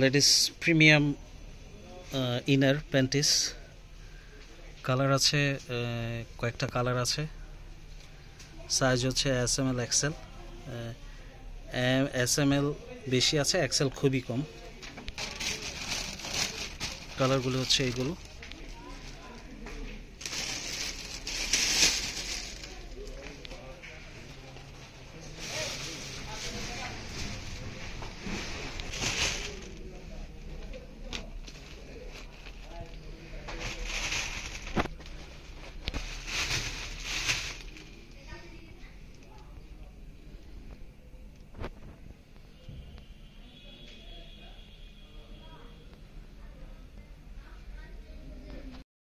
Ladies premium inner panties colour আছে uh, কয়েকটা colour আছে। সাইজ হচ্ছে S M L XL S M L বেশি আছে এক্সেল খুবই কম। কালারগুলো হচ্ছে এইগুলো।